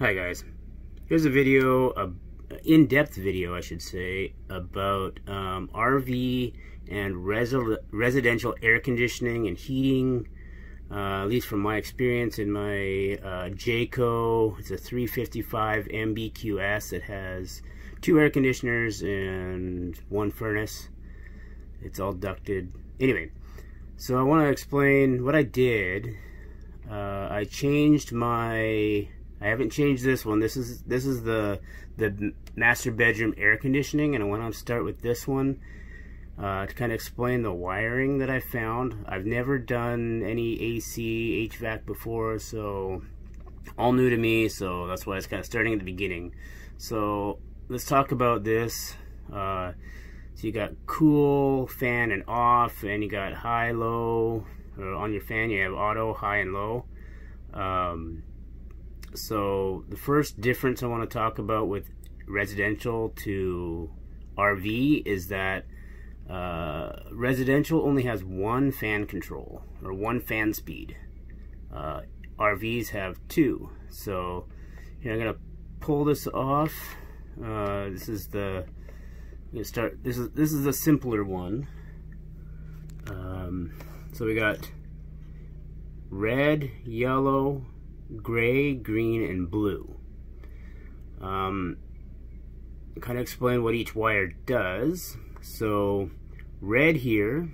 Hi guys, here's a video, a in-depth video I should say, about um, RV and res residential air conditioning and heating, uh, at least from my experience in my uh, Jayco, it's a 355 MBQS that has two air conditioners and one furnace. It's all ducted. Anyway, so I want to explain what I did. Uh, I changed my I haven't changed this one. This is this is the the master bedroom air conditioning, and I want to start with this one uh, to kind of explain the wiring that I found. I've never done any AC HVAC before, so all new to me. So that's why it's kind of starting at the beginning. So let's talk about this. Uh, so you got cool, fan, and off, and you got high, low. on your fan, you have auto, high, and low. Um, so the first difference I want to talk about with residential to RV is that uh, residential only has one fan control or one fan speed. Uh, RVs have two. So here I'm gonna pull this off. Uh, this is the I'm gonna start. This is this is a simpler one. Um, so we got red, yellow, gray, green, and blue. Um, kind of explain what each wire does. So red here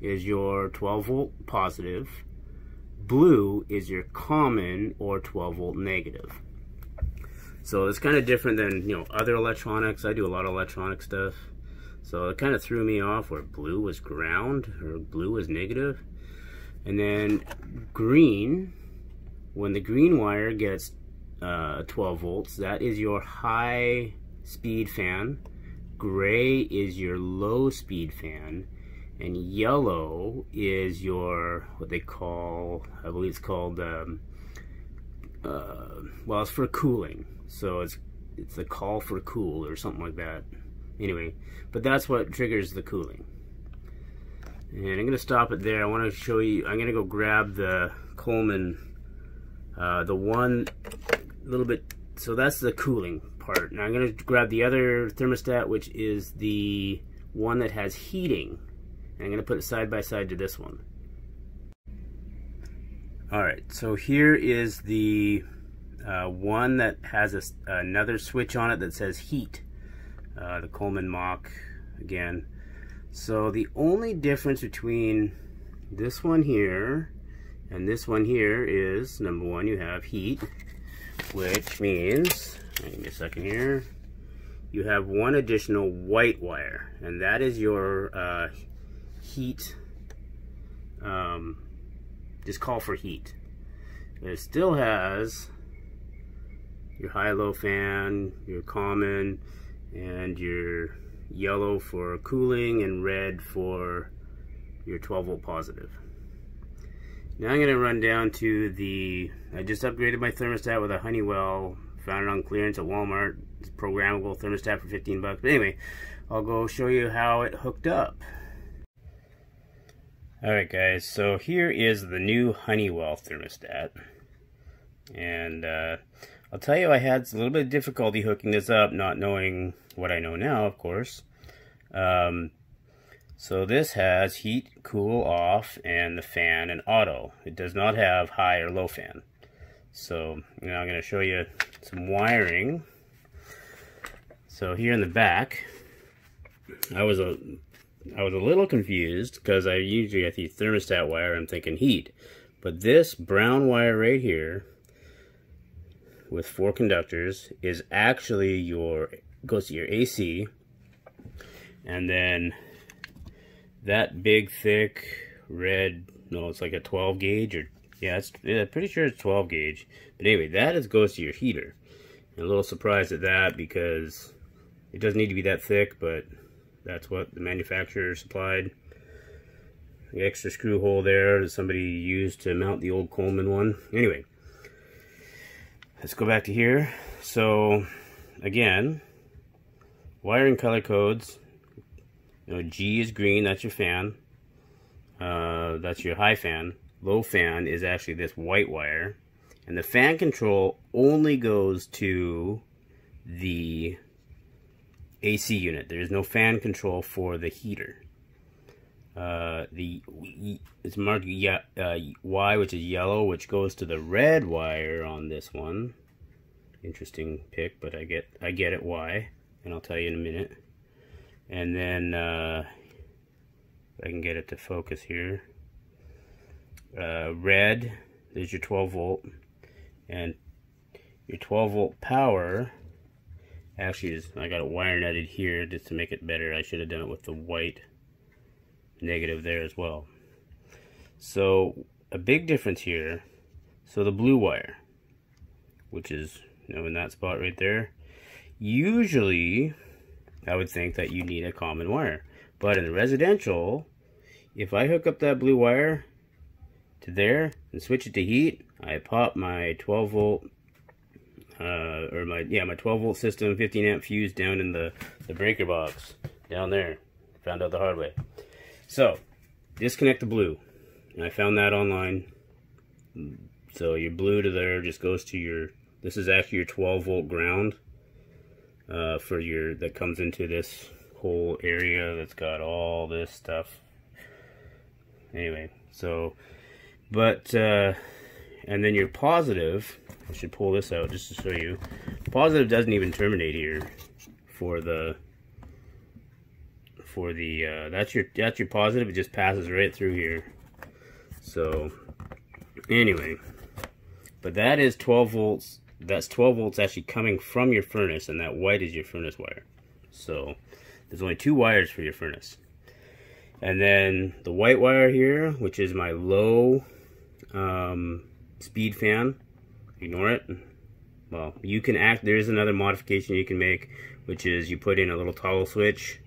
is your 12 volt positive. Blue is your common or 12 volt negative. So it's kind of different than, you know, other electronics. I do a lot of electronic stuff. So it kind of threw me off where blue was ground or blue was negative. And then green when the green wire gets uh, 12 volts, that is your high speed fan. Gray is your low speed fan. And yellow is your, what they call, I believe it's called, um, uh, well, it's for cooling. So it's, it's the call for cool or something like that. Anyway, but that's what triggers the cooling. And I'm going to stop it there. I want to show you, I'm going to go grab the Coleman uh, the one little bit, so that's the cooling part. Now I'm going to grab the other thermostat, which is the one that has heating. And I'm going to put it side by side to this one. Alright, so here is the uh, one that has a, another switch on it that says heat. Uh, the Coleman Mach again. So the only difference between this one here and this one here is, number one, you have heat, which means, give me a second here, you have one additional white wire, and that is your uh, heat, um, just call for heat. It still has your high-low fan, your common, and your yellow for cooling and red for your 12 volt positive. Now I'm going to run down to the, I just upgraded my thermostat with a Honeywell, found it on clearance at Walmart. It's programmable thermostat for 15 bucks. But anyway, I'll go show you how it hooked up. Alright guys, so here is the new Honeywell thermostat. And uh, I'll tell you I had a little bit of difficulty hooking this up, not knowing what I know now, of course. Um, so this has heat, cool, off, and the fan and auto. It does not have high or low fan. So now I'm going to show you some wiring. So here in the back, I was a I was a little confused because I usually get the thermostat wire, I'm thinking heat. But this brown wire right here with four conductors is actually your goes to your AC and then that big, thick, red, no, it's like a 12 gauge, or, yeah, it's, yeah, pretty sure it's 12 gauge. But anyway, that is, goes to your heater. And a little surprised at that because it doesn't need to be that thick, but that's what the manufacturer supplied. The extra screw hole there that somebody used to mount the old Coleman one. Anyway, let's go back to here. So, again, wiring color codes you know, G is green, that's your fan. Uh, that's your high fan. Low fan is actually this white wire. And the fan control only goes to the AC unit. There is no fan control for the heater. Uh, the it's marked uh, Y, which is yellow, which goes to the red wire on this one. Interesting pick, but I get I get it why, and I'll tell you in a minute. And then uh, I can get it to focus here. Uh, red, is your 12 volt, and your 12 volt power actually is I got it wire netted here just to make it better. I should have done it with the white negative there as well. So a big difference here. So the blue wire, which is you know in that spot right there, usually I would think that you need a common wire. But in the residential, if I hook up that blue wire to there and switch it to heat, I pop my 12 volt uh, or my yeah my 12 volt system 15 amp fuse down in the the breaker box down there found out the hard way so, disconnect the blue. And I found that online. So your blue to there just goes to your, this is actually your 12 volt ground uh, for your, that comes into this whole area that's got all this stuff. Anyway, so, but, uh, and then your positive, I should pull this out just to show you. Positive doesn't even terminate here for the for the uh, that's your that's your positive it just passes right through here so anyway but that is 12 volts that's 12 volts actually coming from your furnace and that white is your furnace wire. So there's only two wires for your furnace. And then the white wire here which is my low um, speed fan ignore it. Well you can act there is another modification you can make which is you put in a little toggle switch.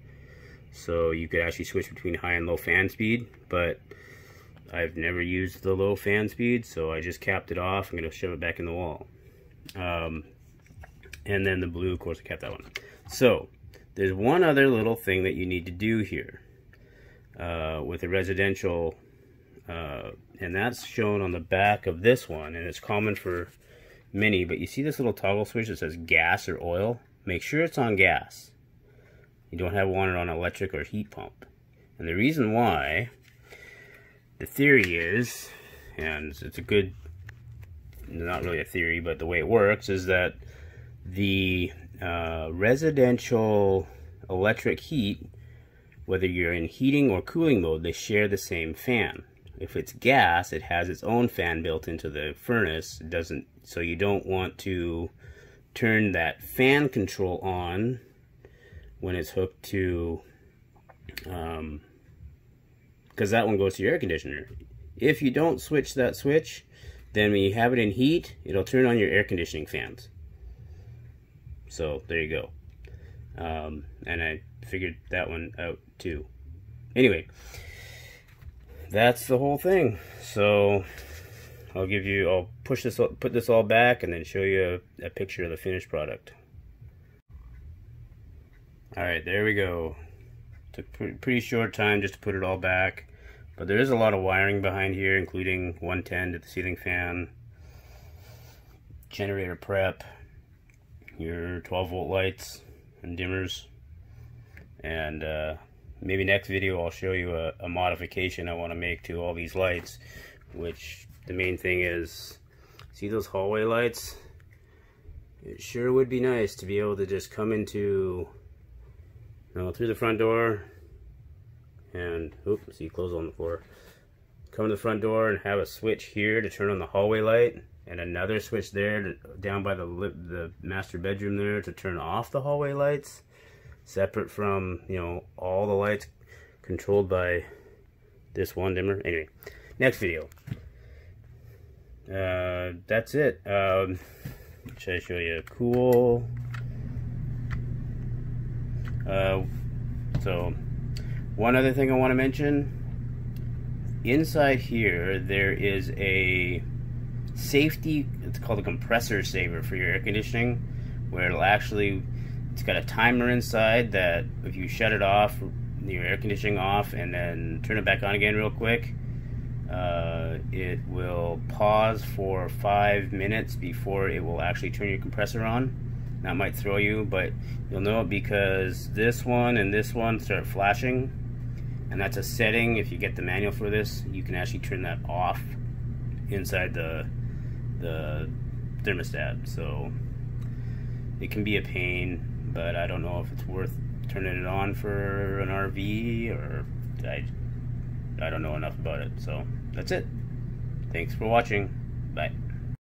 So you could actually switch between high and low fan speed but I've never used the low fan speed so I just capped it off. I'm gonna shove it back in the wall um, and then the blue of course I kept that one. So there's one other little thing that you need to do here uh, with a residential uh, and that's shown on the back of this one and it's common for many but you see this little toggle switch that says gas or oil? Make sure it's on gas. You don't have one on electric or heat pump. And the reason why, the theory is, and it's a good, not really a theory, but the way it works is that the uh, residential electric heat, whether you're in heating or cooling mode, they share the same fan. If it's gas, it has its own fan built into the furnace. It doesn't, so you don't want to turn that fan control on when it's hooked to, um, because that one goes to your air conditioner. If you don't switch that switch, then when you have it in heat, it'll turn on your air conditioning fans. So there you go. Um, and I figured that one out too. Anyway, that's the whole thing. So I'll give you, I'll push this, put this all back and then show you a, a picture of the finished product. Alright, there we go. Took pretty short time just to put it all back. But there is a lot of wiring behind here, including 110 to the ceiling fan, generator prep, your 12 volt lights and dimmers. And uh, maybe next video I'll show you a, a modification I want to make to all these lights. Which the main thing is, see those hallway lights? It sure would be nice to be able to just come into now through the front door and oops, see clothes on the floor. Come to the front door and have a switch here to turn on the hallway light and another switch there to, down by the the master bedroom there to turn off the hallway lights separate from you know all the lights controlled by this one dimmer. Anyway next video. Uh, that's it. Um, should I show you a cool uh, so, one other thing I want to mention. Inside here, there is a safety, it's called a compressor saver for your air conditioning, where it'll actually, it's got a timer inside that if you shut it off, your air conditioning off, and then turn it back on again real quick, uh, it will pause for five minutes before it will actually turn your compressor on. That might throw you, but you'll know it because this one and this one start flashing. And that's a setting, if you get the manual for this, you can actually turn that off inside the, the thermostat. So it can be a pain, but I don't know if it's worth turning it on for an RV or I, I don't know enough about it. So that's it. Thanks for watching. Bye.